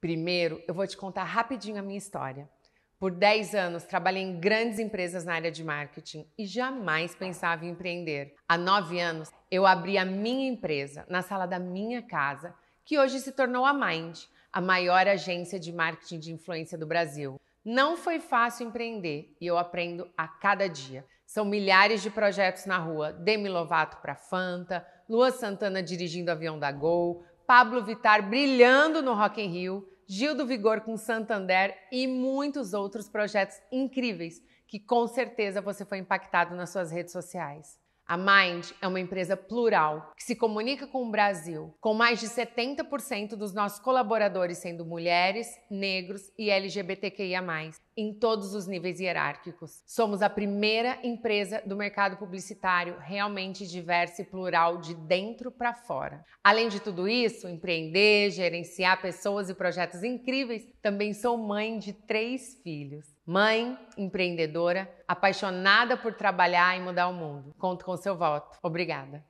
Primeiro, eu vou te contar rapidinho a minha história. Por 10 anos, trabalhei em grandes empresas na área de marketing e jamais pensava em empreender. Há 9 anos, eu abri a minha empresa na sala da minha casa, que hoje se tornou a Mind, a maior agência de marketing de influência do Brasil. Não foi fácil empreender e eu aprendo a cada dia. São milhares de projetos na rua, Demi Lovato para Fanta, Lua Santana dirigindo o avião da Gol, Pablo Vitar brilhando no Rock in Rio, Gil do Vigor com Santander e muitos outros projetos incríveis que com certeza você foi impactado nas suas redes sociais. A Mind é uma empresa plural que se comunica com o Brasil, com mais de 70% dos nossos colaboradores sendo mulheres, negros e LGBTQIA, em todos os níveis hierárquicos. Somos a primeira empresa do mercado publicitário realmente diversa e plural de dentro para fora. Além de tudo isso, empreender, gerenciar pessoas e projetos incríveis, também sou mãe de três filhos. Mãe, empreendedora, apaixonada por trabalhar e mudar o mundo. Conto com seu voto. Obrigada.